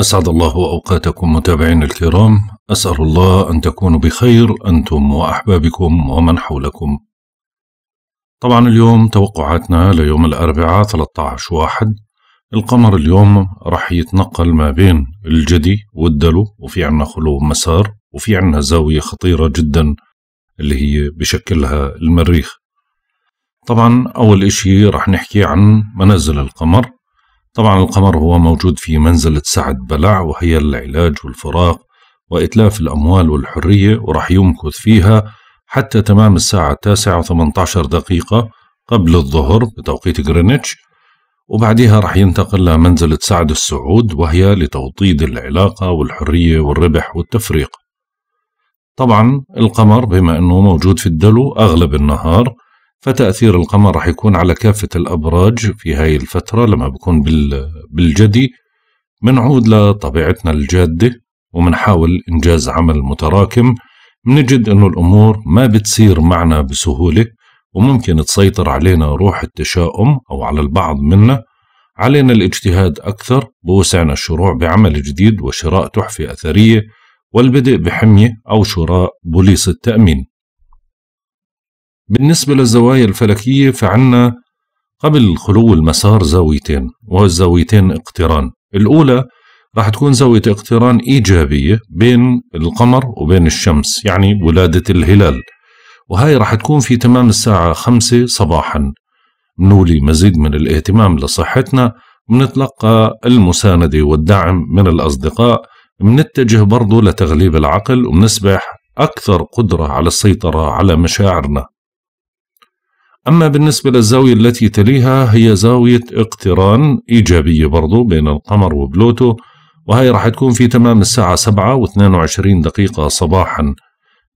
أسعد الله أوقاتكم متابعين الكرام. أسأل الله أن تكونوا بخير أنتم وأحبابكم ومن حولكم. طبعا اليوم توقعاتنا ليوم الأربعاء 13 واحد. القمر اليوم راح يتنقل ما بين الجدي والدلو وفي عنا خلو مسار وفي عنا زاوية خطيرة جدا اللي هي بشكلها المريخ. طبعا أول إشي راح نحكي عن منازل القمر. طبعا القمر هو موجود في منزلة سعد بلع وهي العلاج والفراق وإتلاف الأموال والحرية وراح يمكث فيها حتى تمام الساعة التاسعة وثمانية عشر دقيقة قبل الظهر بتوقيت غرينتش. وبعدها راح ينتقل لمنزلة سعد السعود وهي لتوطيد العلاقة والحرية والربح والتفريق. طبعا القمر بما أنه موجود في الدلو أغلب النهار فتأثير القمر راح يكون على كافة الأبراج في هاي الفترة لما بكون بالجدي. منعود لطبيعتنا الجادة ومنحاول إنجاز عمل متراكم. منجد أنه الأمور ما بتصير معنا بسهولة وممكن تسيطر علينا روح التشاؤم أو على البعض منا. علينا الاجتهاد أكثر بوسعنا الشروع بعمل جديد وشراء تحفة أثرية والبدء بحمية أو شراء بوليس التأمين. بالنسبة للزوايا الفلكية فعنا قبل خلو المسار زاويتين والزاويتين اقتران. الأولى راح تكون زاوية اقتران إيجابية بين القمر وبين الشمس يعني ولادة الهلال. وهاي راح تكون في تمام الساعة خمسة صباحا. نولي مزيد من الاهتمام لصحتنا منتلقى المساندة والدعم من الأصدقاء منتجه برضو لتغليب العقل ومنسبح أكثر قدرة على السيطرة على مشاعرنا. أما بالنسبة للزاوية التي تليها هي زاوية اقتران إيجابية برضو بين القمر وبلوتو وهي راح تكون في تمام الساعة 7 و22 دقيقة صباحا.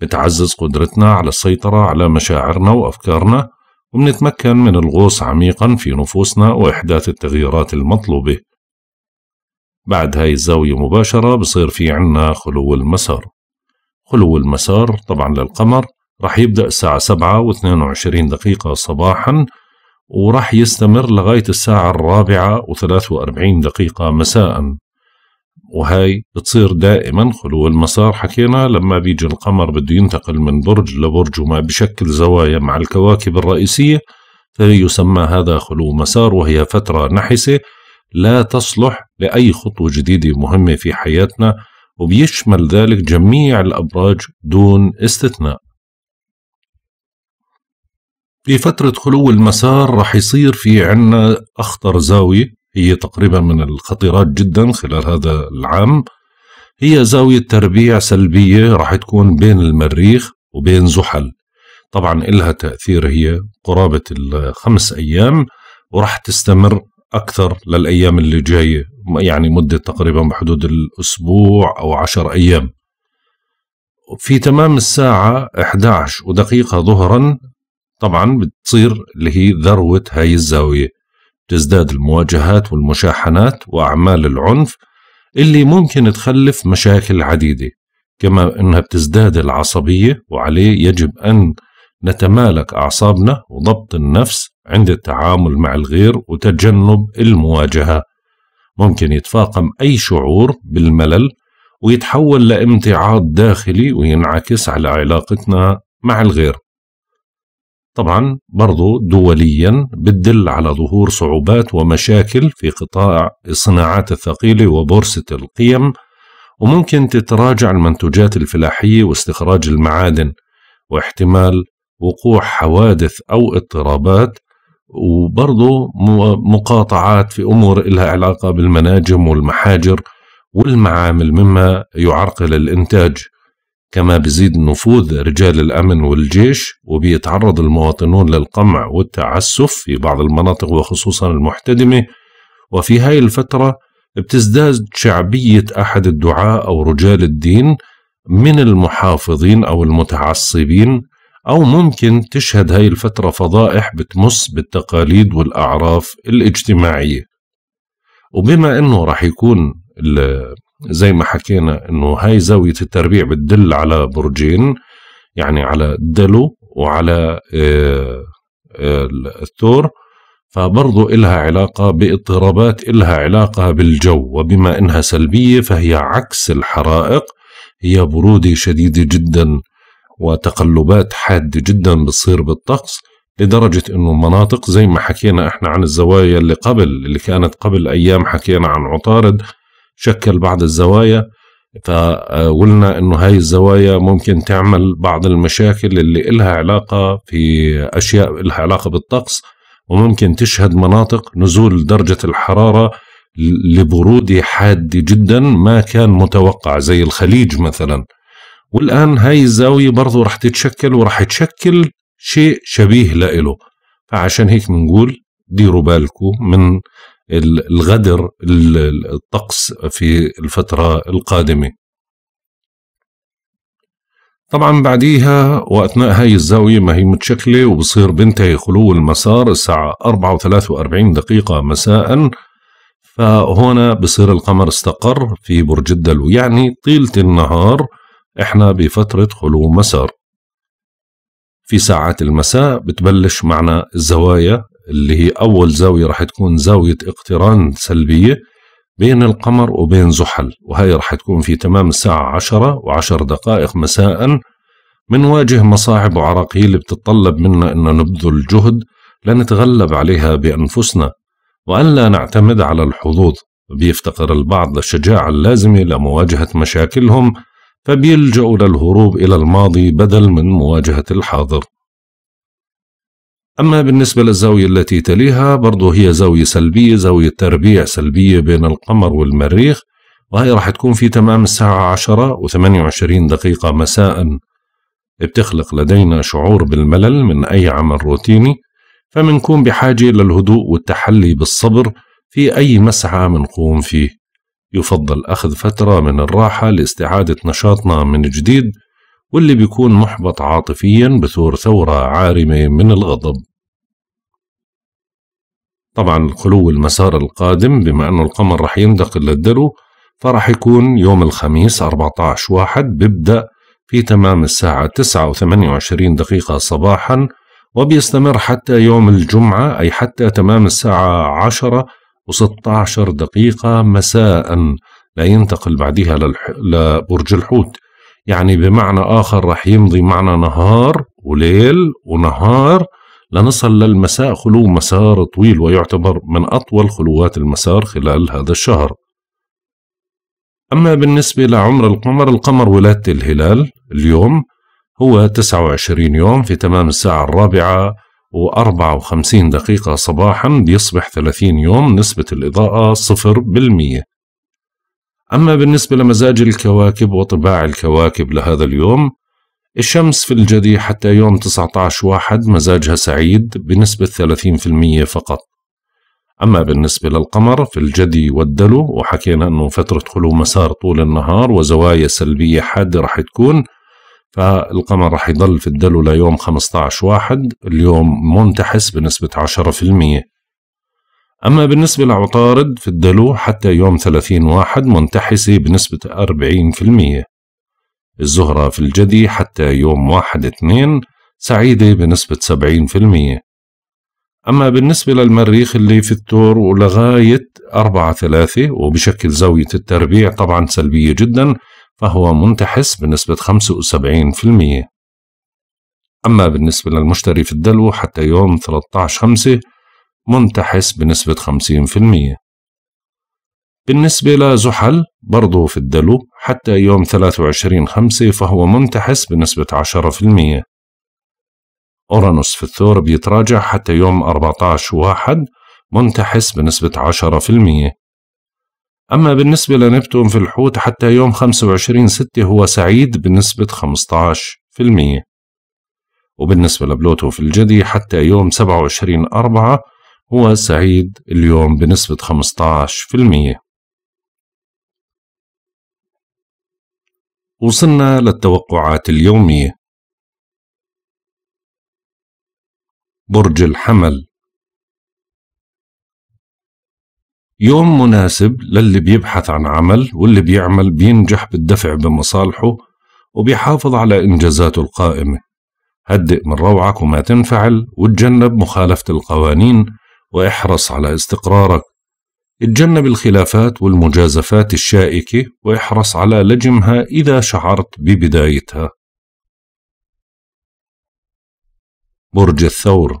بتعزز قدرتنا على السيطرة على مشاعرنا وأفكارنا وبنتمكن من الغوص عميقا في نفوسنا وإحداث التغييرات المطلوبة. بعد هاي الزاوية مباشرة بصير في عنا خلو المسار. خلو المسار طبعا للقمر راح يبدأ الساعة سبعة واثنين وعشرين دقيقة صباحا وراح يستمر لغاية الساعة الرابعة وثلاث وأربعين دقيقة مساء. وهاي بتصير دائما خلو المسار. حكينا لما بيجي القمر بده ينتقل من برج لبرج وما بشكل زوايا مع الكواكب الرئيسية فيسمى هذا خلو مسار وهي فترة نحسة لا تصلح لأي خطوة جديدة مهمة في حياتنا وبيشمل ذلك جميع الأبراج دون استثناء. في فترة خلو المسار راح يصير في عنا أخطر زاوية هي تقريبا من الخطيرات جدا خلال هذا العام. هي زاوية تربيع سلبية راح تكون بين المريخ وبين زحل. طبعا إلها تأثير هي قرابة الخمس أيام وراح تستمر أكثر للأيام اللي جاية يعني مدة تقريبا بحدود الأسبوع أو عشر أيام. في تمام الساعة 11 ودقيقة ظهرا طبعا بتصير اللي هي ذروة هاي الزاوية. تزداد المواجهات والمشاحنات وأعمال العنف اللي ممكن تخلف مشاكل عديدة كما أنها بتزداد العصبية وعليه يجب أن نتمالك أعصابنا وضبط النفس عند التعامل مع الغير وتجنب المواجهة. ممكن يتفاقم أي شعور بالملل ويتحول لامتعاض داخلي وينعكس على علاقتنا مع الغير. طبعا برضو دوليا بتدل على ظهور صعوبات ومشاكل في قطاع الصناعات الثقيلة وبورصة القيم وممكن تتراجع المنتوجات الفلاحية واستخراج المعادن واحتمال وقوع حوادث أو اضطرابات وبرضو مقاطعات في أمور لها علاقة بالمناجم والمحاجر والمعامل مما يعرقل الإنتاج. كما بزيد نفوذ رجال الأمن والجيش وبيتعرض المواطنون للقمع والتعسف في بعض المناطق وخصوصا المحتدمة. وفي هاي الفترة بتزداد شعبية أحد الدعاة أو رجال الدين من المحافظين أو المتعصبين أو ممكن تشهد هاي الفترة فضائح بتمس بالتقاليد والأعراف الاجتماعية. وبما أنه راح يكون زي ما حكينا إنه هاي زاوية التربيع بتدل على برجين يعني على الدلو وعلى آه، آه، الثور فبرضو إلها علاقة باضطرابات إلها علاقة بالجو وبما إنها سلبية فهي عكس الحرائق هي برودة شديدة جدا وتقلبات حادة جدا بتصير بالطقس لدرجة إنه مناطق زي ما حكينا إحنا عن الزوايا اللي قبل اللي كانت قبل أيام حكينا عن عطارد شكل بعض الزوايا فقلنا إنه هاي الزوايا ممكن تعمل بعض المشاكل اللي إلها علاقة في أشياء إلها علاقة بالطقس وممكن تشهد مناطق نزول درجة الحرارة لبرودة حادة جدا ما كان متوقع زي الخليج مثلا. والآن هاي الزاوية برضو رح تتشكل ورح تشكل شيء شبيه لإله. فعشان هيك بنقول ديروا بالكم من الغدر الطقس في الفترة القادمة. طبعا بعديها وأثناء هاي الزاوية ما هي متشكلة وبصير بنتهي خلو المسار الساعة 4 و43 دقيقة مساء فهنا بصير القمر استقر في برج الدلو. يعني طيلة النهار إحنا بفترة خلو مسار. في ساعات المساء بتبلش معنا الزوايا اللي هي أول زاوية راح تكون زاوية اقتران سلبية بين القمر وبين زحل وهي راح تكون في تمام الساعة عشرة وعشر دقائق مساء منواجه مصاعب وعراقيل بتتطلب منا أن نبذل جهد لنتغلب عليها بأنفسنا وأن لا نعتمد على الحظوظ. بيفتقر البعض للشجاعة اللازمة لمواجهة مشاكلهم فبيلجأوا للهروب إلى الماضي بدل من مواجهة الحاضر. أما بالنسبة للزاوية التي تليها برضو هي زاوية سلبية زاوية تربيع سلبية بين القمر والمريخ. وهي راح تكون في تمام الساعة عشرة وثمانية وعشرين دقيقة مساء. بتخلق لدينا شعور بالملل من أي عمل روتيني. فمنكون بحاجة للهدوء والتحلي بالصبر في أي مسعى منقوم فيه. يفضل أخذ فترة من الراحة لاستعادة نشاطنا من جديد واللي بيكون محبط عاطفيا بثور ثورة عارمة من الغضب. طبعا خلو المسار القادم بما أنه القمر رح ينتقل للدلو فرح يكون يوم الخميس 14 واحد بيبدأ في تمام الساعة 9 و28 دقيقة صباحا وبيستمر حتى يوم الجمعة أي حتى تمام الساعة 10 و16 دقيقة مساء لا ينتقل بعدها لبرج الحوت. يعني بمعنى آخر رح يمضي معنا نهار وليل ونهار لنصل للمساء خلو مسار طويل ويعتبر من أطول خلوات المسار خلال هذا الشهر. أما بالنسبة لعمر القمر القمر ولادة الهلال اليوم هو 29 يوم في تمام الساعة الرابعة و54 دقيقة صباحا بيصبح 30 يوم نسبة الإضاءة 0% أما بالنسبة لمزاج الكواكب وطباع الكواكب لهذا اليوم الشمس في الجدي حتى يوم 19 واحد مزاجها سعيد بنسبة 30% فقط. أما بالنسبة للقمر في الجدي والدلو وحكينا أنه فترة خلو مسار طول النهار وزوايا سلبية حادة رح تكون فالقمر رح يضل في الدلو ليوم 15 واحد اليوم منتحس بنسبة 10% أما بالنسبة لعطارد في الدلو حتى يوم 30 واحد منتحسة بنسبة 40% الزهرة في الجدي حتى يوم واحد اثنين سعيدة بنسبة 70% أما بالنسبة للمريخ اللي في الثور ولغاية أربعة ثلاثة وبشكل زاوية التربيع طبعا سلبية جدا فهو منتحس بنسبة 75% أما بالنسبة للمشتري في الدلو حتى يوم 13 خمسة منتحس بنسبة 50% بالنسبة لزحل برضه في الدلو حتى يوم 23 خمسة فهو منتحس بنسبة 10% أورانوس في الثور بيتراجع حتى يوم 14 واحد منتحس بنسبة 10% أما بالنسبة لنبتون في الحوت حتى يوم 25 ستة هو سعيد بنسبة 15% وبالنسبة لبلوتو في الجدي حتى يوم 27 أربعة هو سعيد اليوم بنسبة 15% وصلنا للتوقعات اليومية. برج الحمل. يوم مناسب للي بيبحث عن عمل واللي بيعمل بينجح بالدفع بمصالحه وبيحافظ على إنجازاته القائمة. هدئ من روعك وما تنفعل وتجنب مخالفة القوانين وإحرص على استقرارك. اتجنب الخلافات والمجازفات الشائكة واحرص على لجمها إذا شعرت ببدايتها. برج الثور.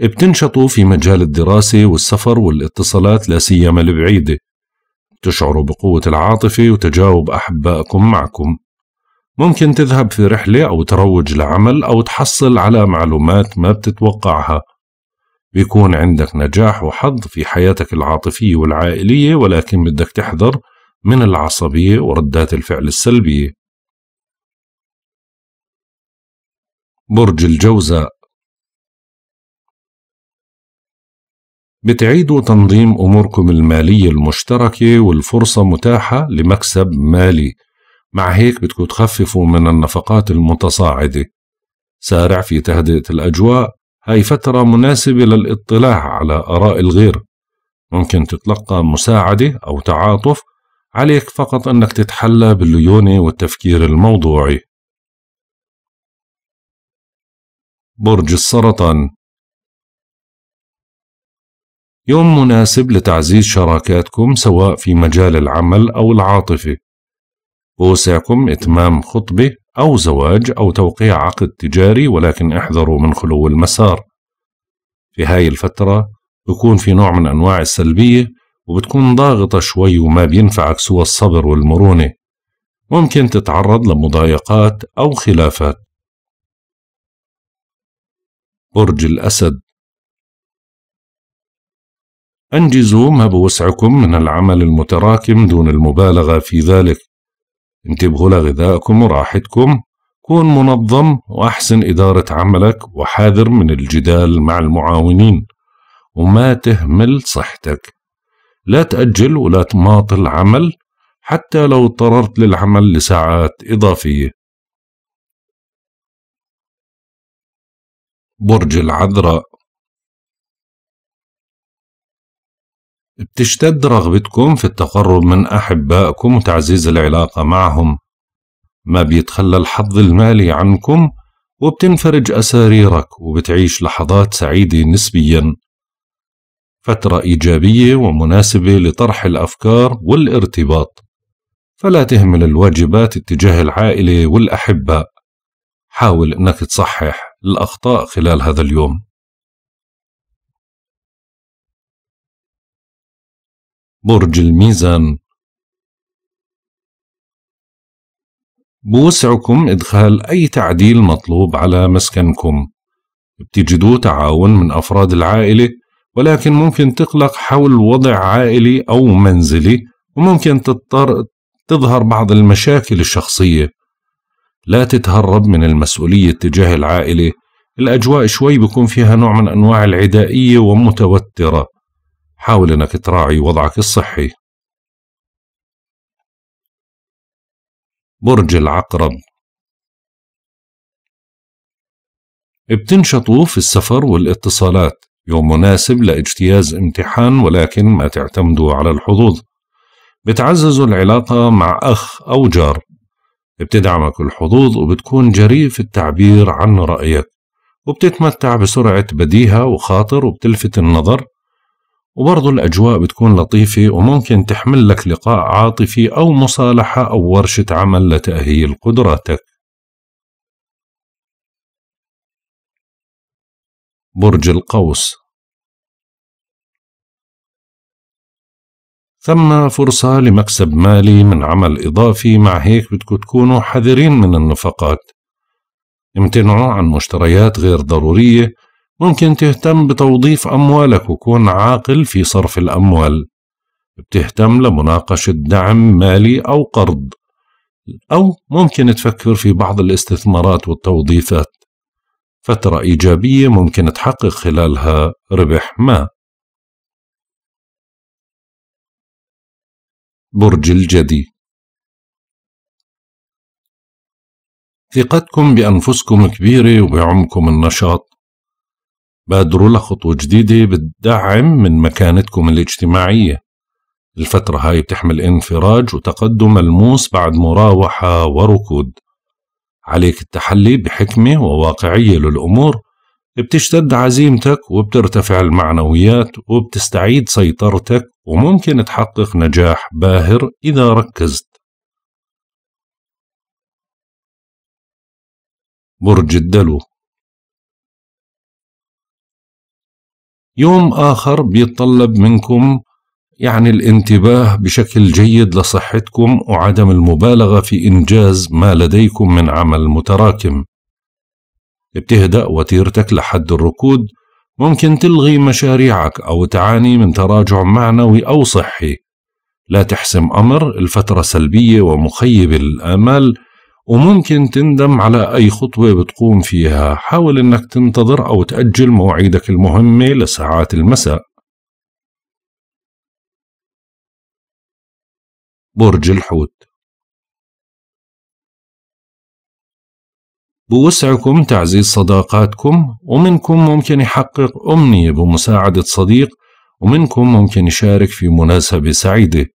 بتنشطوا في مجال الدراسة والسفر والاتصالات لا سيما البعيدة تشعروا بقوة العاطفة وتجاوب أحبائكم معكم. ممكن تذهب في رحلة أو تروج لعمل أو تحصل على معلومات ما بتتوقعها. بيكون عندك نجاح وحظ في حياتك العاطفية والعائلية ولكن بدك تحذر من العصبية وردات الفعل السلبية. برج الجوزاء. بتعيدوا تنظيم أموركم المالية المشتركة والفرصة متاحة لمكسب مالي. مع هيك بدكم تخففوا من النفقات المتصاعدة. سارع في تهدئة الأجواء. هاي فترة مناسبة للاطلاع على آراء الغير. ممكن تتلقى مساعدة أو تعاطف عليك فقط أنك تتحلى بالليونة والتفكير الموضوعي. برج السرطان. يوم مناسب لتعزيز شراكاتكم سواء في مجال العمل أو العاطفة. بوسعكم إتمام خطبة أو زواج أو توقيع عقد تجاري ولكن احذروا من خلو المسار. في هاي الفترة بكون في نوع من أنواع السلبية وبتكون ضاغطة شوي وما بينفعك سوى الصبر والمرونة. ممكن تتعرض لمضايقات أو خلافات. برج الأسد. أنجزوا ما بوسعكم من العمل المتراكم دون المبالغة في ذلك. انتبهوا لغذائكم وراحتكم. كون منظم وأحسن إدارة عملك وحاذر من الجدال مع المعاونين. وما تهمل صحتك. لا تأجل ولا تماطل عمل حتى لو اضطررت للعمل لساعات إضافية. برج العذراء. بتشتد رغبتكم في التقرب من أحبائكم وتعزيز العلاقة معهم. ما بيتخلى الحظ المالي عنكم وبتنفرج أساريرك وبتعيش لحظات سعيدة نسبيا. فترة إيجابية ومناسبة لطرح الأفكار والارتباط. فلا تهمل الواجبات اتجاه العائلة والأحباء. حاول أنك تصحح الأخطاء خلال هذا اليوم. برج الميزان. بوسعكم إدخال أي تعديل مطلوب على مسكنكم. بتجدوا تعاون من أفراد العائلة ولكن ممكن تقلق حول وضع عائلي أو منزلي وممكن تضطر تظهر بعض المشاكل الشخصية. لا تتهرب من المسؤولية تجاه العائلة. الأجواء شوي بكون فيها نوع من أنواع العدائية ومتوترة. حاول أنك تراعي وضعك الصحي. برج العقرب. بتنشطوا في السفر والاتصالات. يوم مناسب لاجتياز امتحان ولكن ما تعتمدوا على الحظوظ. بتعززوا العلاقة مع أخ أو جار. بتدعمك الحظوظ وبتكون جريء في التعبير عن رأيك. وبتتمتع بسرعة بديهة وخاطر وبتلفت النظر. وبرضو الأجواء بتكون لطيفة وممكن تحمل لك لقاء عاطفي أو مصالحة أو ورشة عمل لتأهيل قدراتك. برج القوس. ثم فرصة لمكسب مالي من عمل إضافي مع هيك بدكم تكونوا حذرين من النفقات. امتنعوا عن مشتريات غير ضرورية ممكن تهتم بتوظيف أموالك وكون عاقل في صرف الأموال. بتهتم لمناقشة دعم مالي أو قرض أو ممكن تفكر في بعض الاستثمارات والتوظيفات. فترة إيجابية ممكن تحقق خلالها ربح ما. برج الجدي. ثقتكم بأنفسكم كبيرة وبعمكم النشاط. بادروا لخطوة جديدة بتدعم من مكانتكم الاجتماعية. الفترة هاي بتحمل انفراج وتقدم ملموس بعد مراوحة وركود. عليك التحلي بحكمة وواقعية للأمور بتشتد عزيمتك وبترتفع المعنويات وبتستعيد سيطرتك وممكن تحقق نجاح باهر إذا ركزت. برج الدلو يوم آخر بيتطلب منكم يعني الانتباه بشكل جيد لصحتكم وعدم المبالغة في إنجاز ما لديكم من عمل متراكم. بتهدأ وتيرتك لحد الركود. ممكن تلغي مشاريعك أو تعاني من تراجع معنوي أو صحي. لا تحسم أمر الفترة سلبية ومخيبة للآمال وممكن تندم على أي خطوة بتقوم فيها. حاول أنك تنتظر أو تأجل مواعيدك المهمة لساعات المساء. برج الحوت. بوسعكم تعزيز صداقاتكم ومنكم ممكن يحقق أمنية بمساعدة صديق ومنكم ممكن يشارك في مناسبة سعيدة.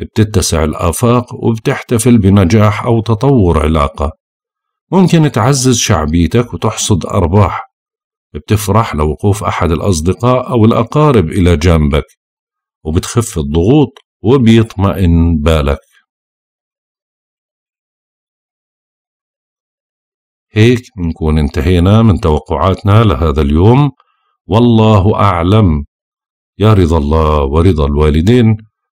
بتتسع الآفاق وبتحتفل بنجاح أو تطور علاقة. ممكن تعزز شعبيتك وتحصد أرباح. بتفرح لوقوف أحد الأصدقاء أو الأقارب إلى جانبك وبتخف الضغوط وبيطمئن بالك. هيك نكون انتهينا من توقعاتنا لهذا اليوم. والله أعلم. يا رضا الله ورضا الوالدين.